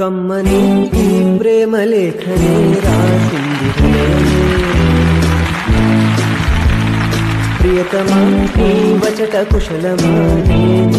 कम्मनीकी प्रेमलेखनी प्रियकमी वचकुशलम्